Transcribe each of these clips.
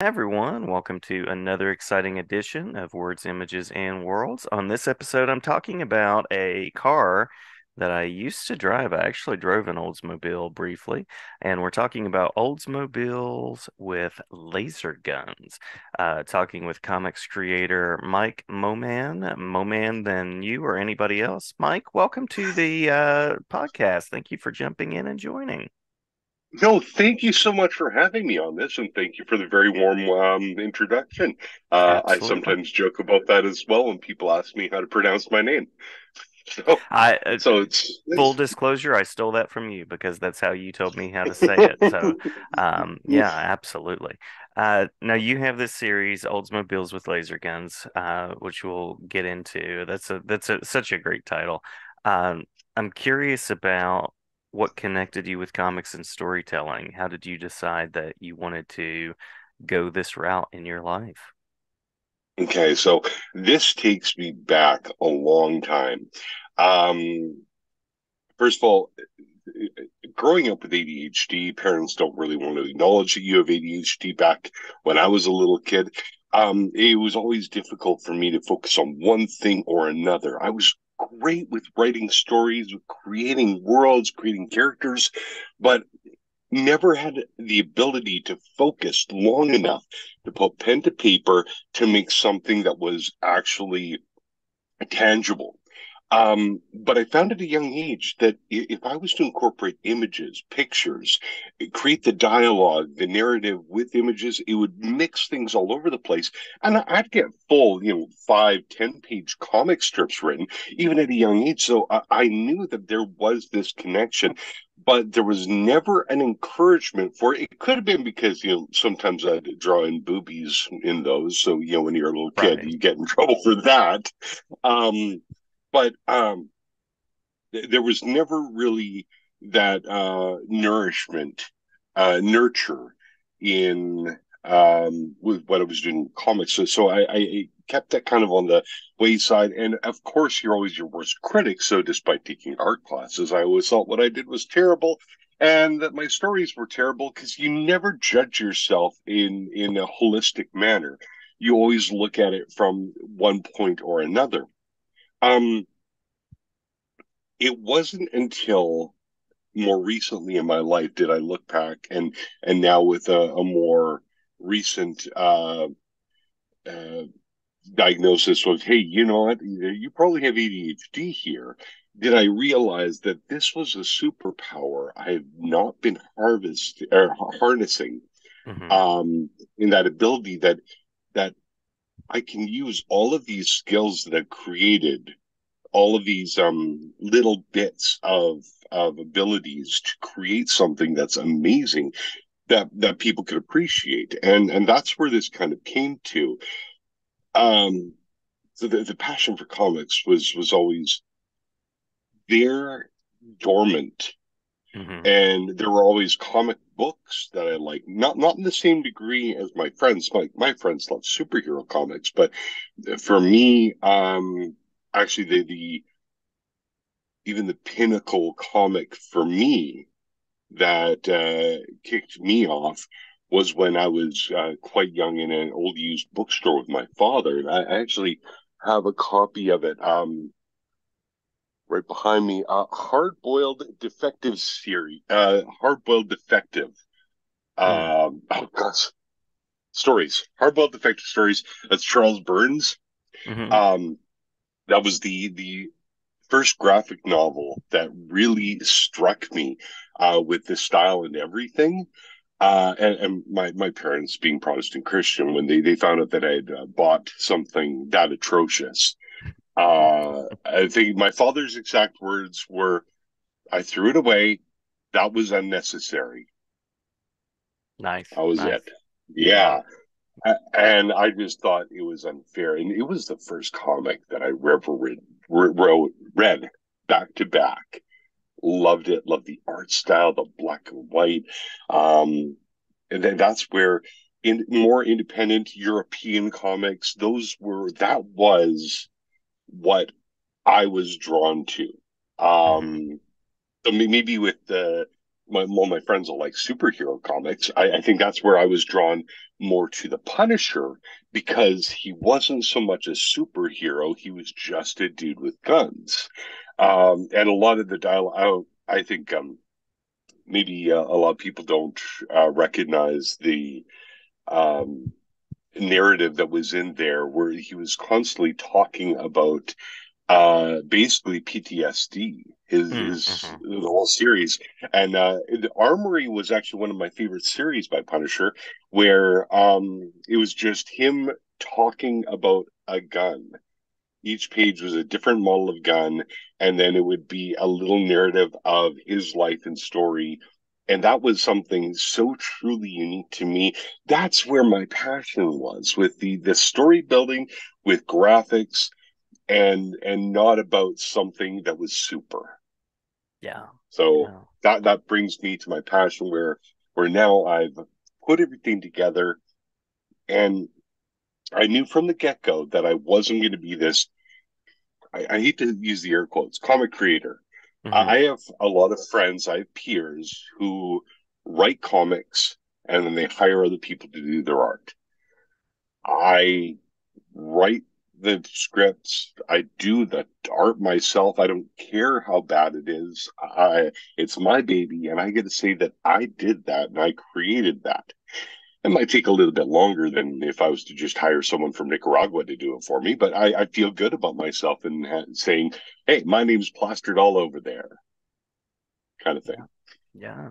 everyone, welcome to another exciting edition of Words, Images, and Worlds. On this episode, I'm talking about a car that I used to drive. I actually drove an Oldsmobile briefly, and we're talking about Oldsmobiles with laser guns. Uh, talking with comics creator Mike Moman, Moman than you or anybody else. Mike, welcome to the uh, podcast. Thank you for jumping in and joining. No, thank you so much for having me on this, and thank you for the very warm um, introduction. Uh, I sometimes joke about that as well when people ask me how to pronounce my name. So, I, uh, so it's full disclosure. I stole that from you because that's how you told me how to say it. So, um, yeah, absolutely. Uh, now you have this series, Oldsmobiles with Laser Guns, uh, which we'll get into. That's a that's a, such a great title. Um, I'm curious about what connected you with comics and storytelling? How did you decide that you wanted to go this route in your life? Okay, so this takes me back a long time. Um, first of all, growing up with ADHD, parents don't really want to acknowledge that you have ADHD. Back when I was a little kid, um, it was always difficult for me to focus on one thing or another. I was great with writing stories, with creating worlds, creating characters, but never had the ability to focus long enough to put pen to paper to make something that was actually tangible. Um, but I found at a young age that if I was to incorporate images, pictures, create the dialogue, the narrative with images, it would mix things all over the place. And I'd get full, you know, five, ten page comic strips written, even at a young age. So I, I knew that there was this connection but there was never an encouragement for it. It could have been because you know sometimes I'd draw in boobies in those, so you know when you're a little kid, right. you get in trouble for that. Um, but um, th- there was never really that uh, nourishment, uh, nurture in um, with what I was doing in comics. So, so I, I, kept that kind of on the wayside. And of course, you're always your worst critic. So, despite taking art classes, I always thought what I did was terrible and that my stories were terrible because you never judge yourself in in a holistic manner. You always look at it from one point or another. Um, it wasn't until more recently in my life did I look back and and now with a, a more recent uh, uh, diagnosis of hey, you know what, you probably have ADHD here. Did I realize that this was a superpower I have not been harvest or harnessing mm-hmm. um, in that ability that that I can use all of these skills that I've created, all of these um, little bits of of abilities to create something that's amazing that that people could appreciate. And and that's where this kind of came to. Um so the, the passion for comics was was always there dormant. Mm-hmm. and there were always comic books that I like, not not in the same degree as my friends. My my friends love superhero comics, but for me, um, actually, the the even the pinnacle comic for me that uh, kicked me off was when I was uh, quite young in an old used bookstore with my father, and I actually have a copy of it. Um, right behind me, uh, Hard Boiled Defective series, uh, Hard Boiled Defective. Mm. Um, oh gosh, stories, Hard Boiled Defective stories. That's Charles Burns. Mm-hmm. Um, that was the the first graphic novel that really struck me uh, with the style and everything. Uh, and, and, my, my parents, being Protestant Christian, when they, they found out that I had uh, bought something that atrocious, uh, I think my father's exact words were, I threw it away. That was unnecessary. Nice. That was nice. it. Yeah. And I just thought it was unfair. And it was the first comic that I ever read, wrote, read back to back. Loved it. Loved the art style, the black and white. Um, and then that's where in more independent European comics, those were, that was what I was drawn to. Um, mm-hmm. so maybe with the my all my friends will like superhero comics. I, I think that's where I was drawn more to the Punisher because he wasn't so much a superhero; he was just a dude with guns. Um, and a lot of the dialogue, I, I think, um, maybe uh, a lot of people don't uh, recognize the um, narrative that was in there, where he was constantly talking about uh, basically PTSD. His, mm, his mm-hmm. the whole series, and uh, the Armory was actually one of my favorite series by Punisher, where um, it was just him talking about a gun. Each page was a different model of gun, and then it would be a little narrative of his life and story. And that was something so truly unique to me. That's where my passion was with the the story building, with graphics, and and not about something that was super. Yeah. So yeah. that that brings me to my passion where where now I've put everything together and I knew from the get go that I wasn't going to be this. I, I, hate to use the air quotes, comic creator. Mm-hmm. I have a lot of friends, I have peers who write comics and then they hire other people to do their art. I write the scripts. I do the art myself. I don't care how bad it is. I it's my baby, and I get to say that I did that and I created that. It might take a little bit longer than if I was to just hire someone from Nicaragua to do it for me, but I, I feel good about myself and ha- saying, "Hey, my name's plastered all over there," kind of thing. Yeah.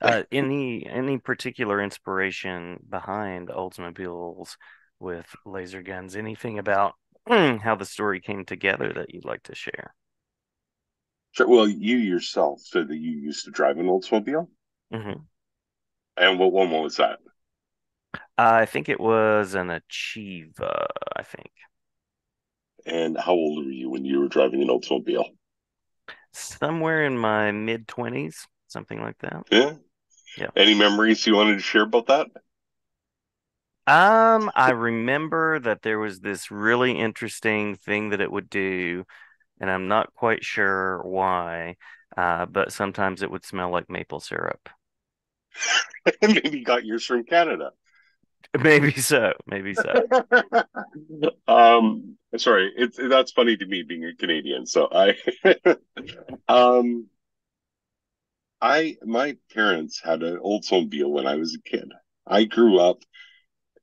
Uh, any any particular inspiration behind Oldsmobiles with laser guns? Anything about Hmm, how the story came together that you'd like to share. Sure. Well, you yourself said that you used to drive an Oldsmobile. Mm-hmm. And what one was that? I think it was an Achieva, I think. And how old were you when you were driving an Oldsmobile? Somewhere in my mid 20s, something like that. Yeah. Yeah. Any memories you wanted to share about that? Um, I remember that there was this really interesting thing that it would do, and I'm not quite sure why, uh, but sometimes it would smell like maple syrup. Maybe you got yours from Canada. Maybe so. Maybe so. um, sorry, it's that's funny to me being a Canadian. So I, um, I my parents had an Oldsmobile when I was a kid. I grew up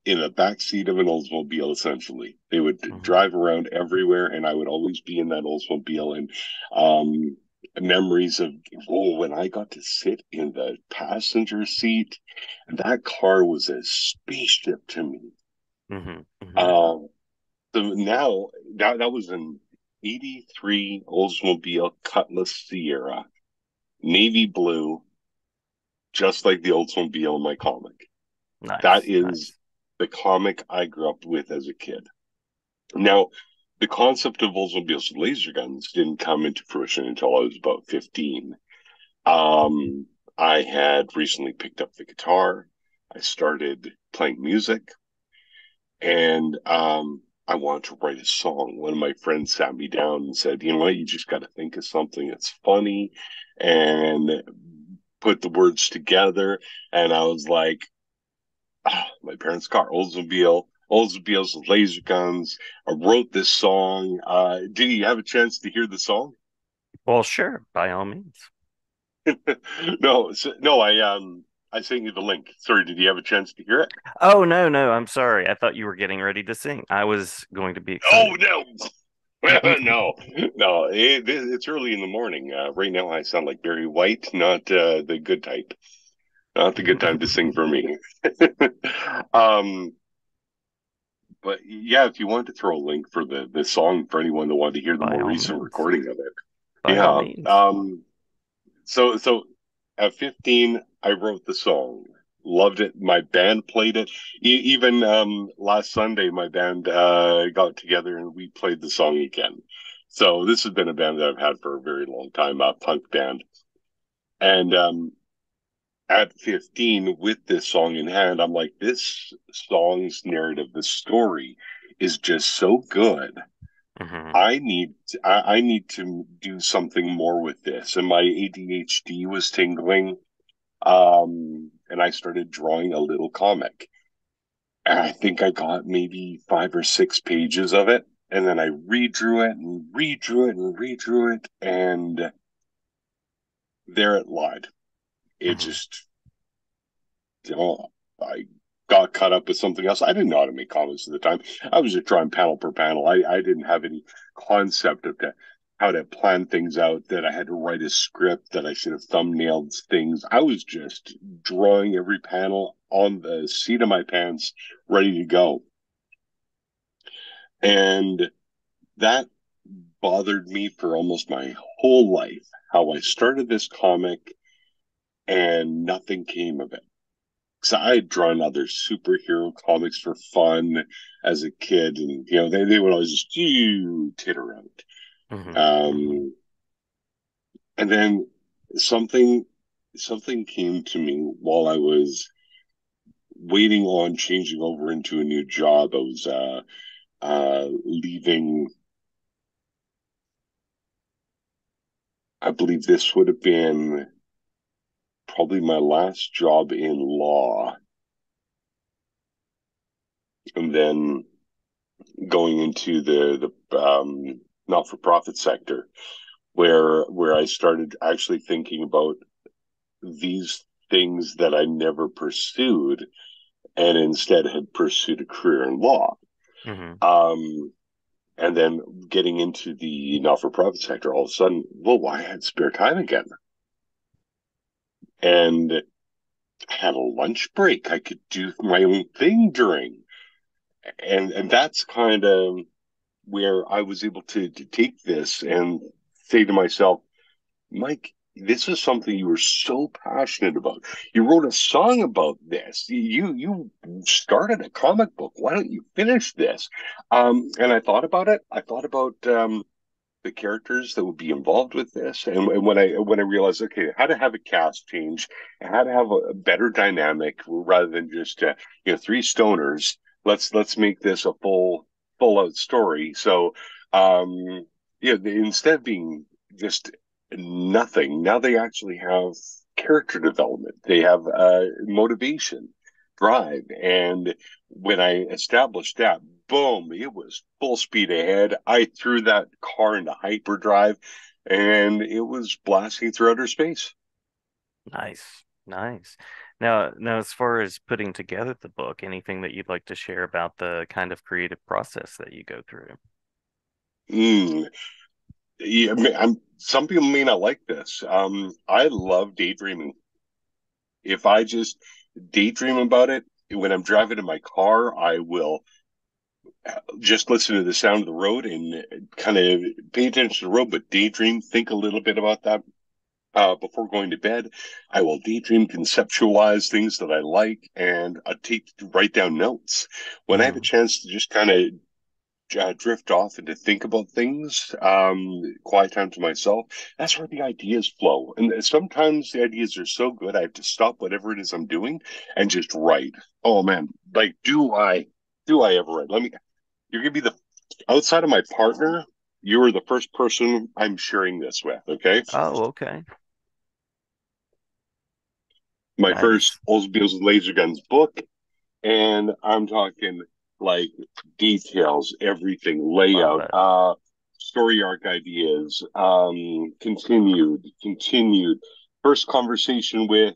in the back seat of an Oldsmobile. Essentially, they would mm-hmm. drive around everywhere, and I would always be in that Oldsmobile. And um, memories of oh, when I got to sit in the passenger seat, that car was a spaceship to me. Mm-hmm. Mm-hmm. Uh, so now that that was an '83 Oldsmobile Cutlass Ciera, navy blue, just like the Oldsmobile in my comic. Nice, that is nice the comic I grew up with as a kid. Now, the concept of Oldsmobiles laser guns didn't come into fruition until I was about 15. Um, I had recently picked up the guitar. I started playing music and um, I wanted to write a song. One of my friends sat me down and said, You know what? You just got to think of something that's funny and put the words together. And I was like, my parents' car, Oldsmobile, Oldsmobiles laser guns. I wrote this song. Uh, did you have a chance to hear the song? Well, sure, by all means. no, so, no, I um, I sent you the link. Sorry, did you have a chance to hear it? Oh no, no, I'm sorry. I thought you were getting ready to sing. I was going to be. Excited. Oh no. no, no, it, it's early in the morning. Uh, right now, I sound like Barry White, not uh, the good type. Not the good time to sing for me. um, but yeah, if you wanted to throw a link for the the song for anyone that wanted to hear the By more recent means. recording of it. By yeah. Um, so so at 15, I wrote the song. Loved it. My band played it. E- even um, last Sunday, my band uh, got together and we played the song again. So this has been a band that I've had for a very long time, a punk band. And um, at 15 with this song in hand, I'm like, this song's narrative, the story is just so good. Mm-hmm. I need I, I, need to do something more with this. And my ADHD was tingling. Um, and I started drawing a little comic. And I think I got maybe five or six pages of it. And then I redrew it and redrew it and redrew it. And there it lied. It just, know, I got caught up with something else. I didn't know how to make comics at the time. I was just drawing panel per panel. I, I didn't have any concept of that how to plan things out, that I had to write a script, that I should have thumbnailed things. I was just drawing every panel on the seat of my pants, ready to go. And that bothered me for almost my whole life. How I started this comic and nothing came of it. Because I had drawn other superhero comics for fun as a kid, and you know they, they would always just you titter out. Mm-hmm. Um, and then something something came to me while I was waiting on changing over into a new job. I was uh, uh, leaving. I believe this would have been probably my last job in law. And then going into the the um, not for profit sector, where where I started actually thinking about these things that I never pursued, and instead had pursued a career in law. Mm-hmm. Um, and then getting into the not for profit sector, all of a sudden, well, why I had spare time again. And had a lunch break. I could do my own thing during. And and that's kind of where I was able to, to take this and say to myself, Mike, this is something you were so passionate about. You wrote a song about this. You you started a comic book. Why don't you finish this? Um, and I thought about it. I thought about um, the characters that would be involved with this, and, and, when I when I realized, okay, how to have a cast change, how to have a, a better dynamic rather than just uh, you know three stoners. Let's let's make this a full full out story. So, um, yeah, instead of being just nothing, now they actually have character development. They have uh, motivation, drive, and when I established that, boom, it was full speed ahead. I threw that car into hyperdrive, and it was blasting through outer space. Nice, nice. Now, now, as far as putting together the book, anything that you'd like to share about the kind of creative process that you go through? Mm. Yeah, I'm, some people may not like this. Um, I love daydreaming. If I just daydream about it, when I'm driving in my car, I will just listen to the sound of the road and kind of pay attention to the road, but daydream, think a little bit about that uh, before going to bed. I will daydream, conceptualize things that I like, and I take write down notes. When mm. I have a mm. chance to just kind of uh, drift off and to think about things, um, quiet time to myself, that's where the ideas flow. And sometimes the ideas are so good, I have to stop whatever it is I'm doing and just write. Oh man, like, do I, do I ever write? Let me, you're going to be the, outside of my partner, you are the first person I'm sharing this with. Okay. Oh, okay my nice. first Oldsmobiles Laser Guns book, and I'm talking like details, everything, layout, uh, story arc ideas, um, continued, continued. First conversation with.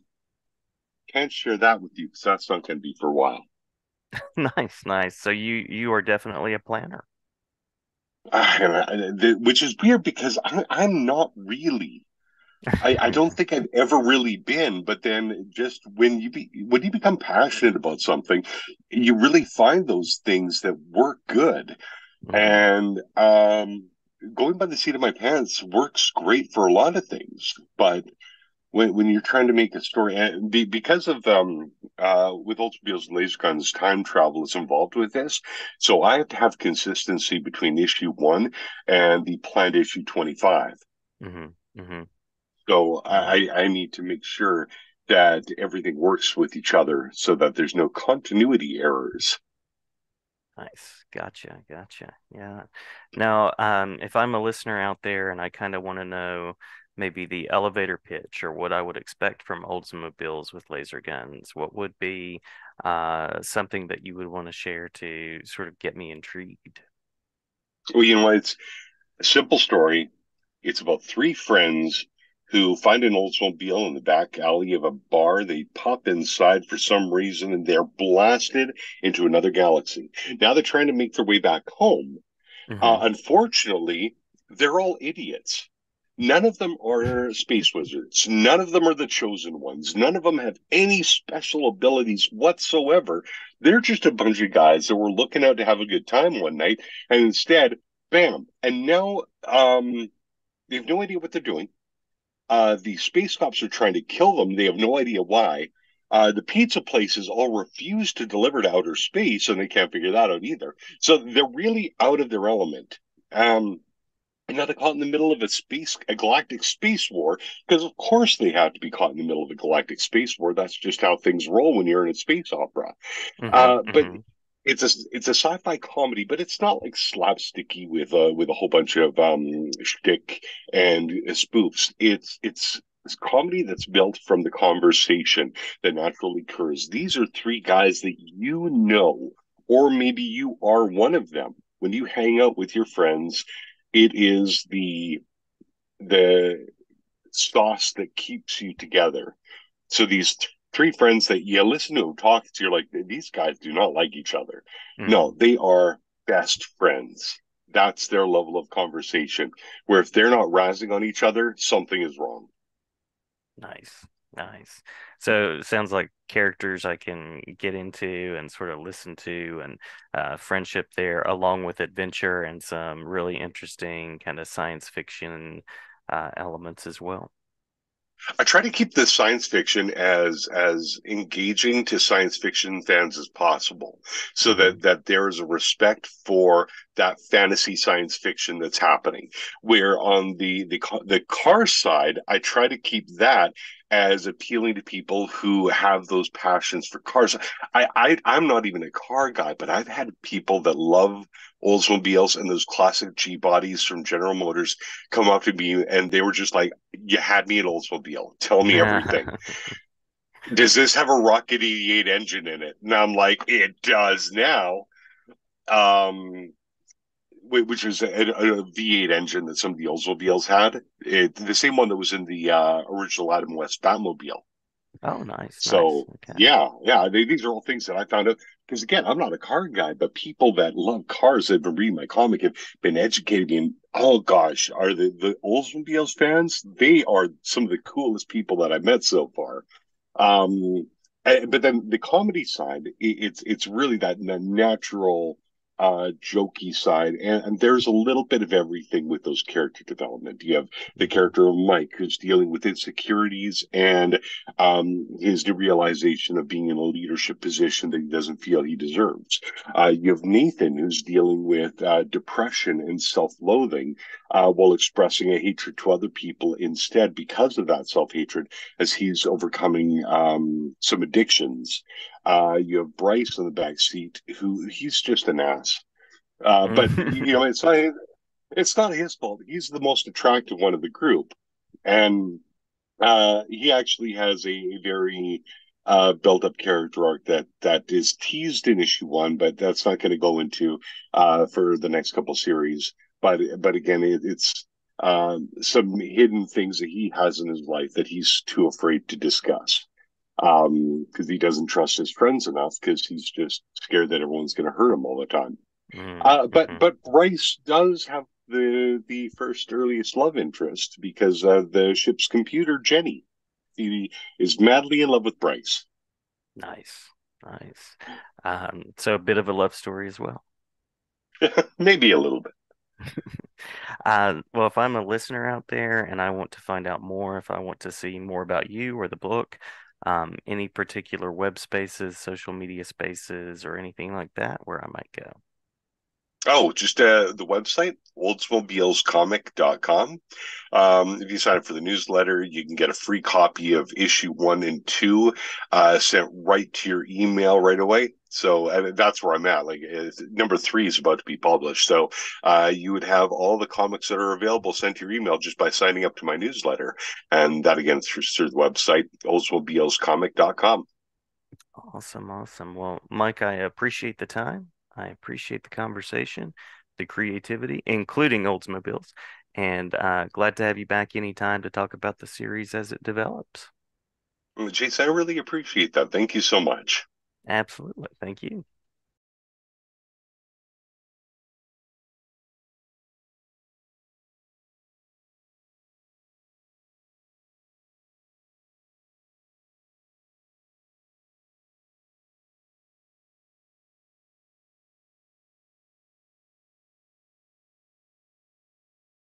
Can't share that with you because that's not going to be for a while. nice, nice. So you you are definitely a planner. Uh, which is weird because I, I'm not really. I, I don't think I've ever really been, but then just when you be when you become passionate about something, you really find those things that work good. Mm-hmm. And um, going by the seat of my pants works great for a lot of things, but when when you're trying to make a story, and be, because of um, uh, with Oldsmobiles and Laser Guns, time travel is involved with this, so I have to have consistency between issue one and the planned issue twenty five. Mm-hmm. Mm-hmm. So I, I need to make sure that everything works with each other so that there's no continuity errors. Nice. Gotcha. Gotcha. Yeah. Now, um, if I'm a listener out there and I kind of want to know maybe the elevator pitch or what I would expect from Oldsmobiles with laser guns, what would be uh, something that you would want to share to sort of get me intrigued? Well, you know what? It's a simple story. It's about three friends who find an Oldsmobile in the back alley of a bar. They pop inside for some reason and they're blasted into another galaxy. Now they're trying to make their way back home. Mm-hmm. Uh, unfortunately, they're all idiots. None of them are space wizards. None of them are the chosen ones. None of them have any special abilities whatsoever. They're just a bunch of guys that were looking out to have a good time one night, and instead, bam! And now um, they have no idea what they're doing. Uh, the space cops are trying to kill them. They have no idea why. Uh, the pizza places all refuse to deliver to outer space, and they can't figure that out either. So they're really out of their element. Um, and now they're caught in the middle of a space, a galactic space war, because of course they have to be caught in the middle of a galactic space war. That's just how things roll when you're in a space opera. Mm-hmm, uh, but mm-hmm it's a it's a sci-fi comedy, but it's not like slapsticky with uh, with a whole bunch of um shtick and spoofs. It's it's it's comedy that's built from the conversation that naturally occurs. These are three guys that you know, or maybe you are one of them. When you hang out with your friends, it is the the sauce that keeps you together. So these three friends that you listen to talk to, you're like, these guys do not like each other. Mm. No, they are best friends. That's their level of conversation. Where if they're not razzing on each other, something is wrong. Nice. Nice. So sounds like characters I can get into and sort of listen to, and uh, friendship there, along with adventure and some really interesting kind of science fiction uh, elements as well. I try to keep the science fiction as as engaging to science fiction fans as possible, so that mm-hmm. that there is a respect for that fantasy science fiction that's happening. Where on the the the car side, I try to keep that as appealing to people who have those passions for cars. I, I I'm not even a car guy, but I've had people that love Oldsmobiles and those classic G bodies from General Motors come up to me and they were just like, "You had me at Oldsmobile. Tell me yeah. everything." does this have a Rocket 88 engine in it? And I'm like, it does now. Um, which is a a V8 engine that some of the Oldsmobiles had. It, the same one that was in the uh, original Adam West Batmobile. Oh, nice. So nice. Okay. yeah, yeah, they, these are all things that I found out because again, I'm not a car guy, but people that love cars that have been reading my comic have been educating me. oh gosh, are the the Oldsmobiles fans? They are some of the coolest people that I've met so far. Um, but then the comedy side, it's it's really that, that natural uh, jokey side, and, and, there's a little bit of everything with those character development. You have the character of Mike, who's dealing with insecurities and um, his realization of being in a leadership position that he doesn't feel he deserves. Uh, you have Nathan, who's dealing with uh, depression and self-loathing uh, while expressing a hatred to other people instead because of that self-hatred, as he's overcoming um, some addictions. Uh, you have Bryce in the back seat, who he's just an ass. Uh, but you know, it's not it's not his fault. He's the most attractive one of the group, and uh, he actually has a, a very uh, built up character arc that that is teased in issue one, but that's not going to go into uh, for the next couple series. But but again, it, it's um, some hidden things that he has in his life that he's too afraid to discuss. Um because he doesn't trust his friends enough because he's just scared that everyone's going to hurt him all the time. Mm-hmm. uh, but mm-hmm. but bryce does have the the first earliest love interest because uh, the ship's computer jenny. He is madly in love with bryce nice. Nice. Um so a bit of a love story as well. Maybe a little bit uh, well, if I'm a listener out there and I want to find out more, if I want to see more about you or the book, um, any particular web spaces, social media spaces, or anything like that where I might go? Oh, just uh, the website, oldsmobilescomic.com. Um, if you sign up for the newsletter, you can get a free copy of issue one and two uh, sent right to your email right away. So that's where I'm at. Like number three is about to be published. So uh, you would have all the comics that are available sent to your email just by signing up to my newsletter. And that again through, through the website, oldsmobilescomic.com. Awesome, awesome. Well, Mike, I appreciate the time. I appreciate the conversation, the creativity, including Oldsmobiles, and uh, glad to have you back anytime to talk about the series as it develops. Jason, I really appreciate that. Thank you so much. Absolutely. Thank you.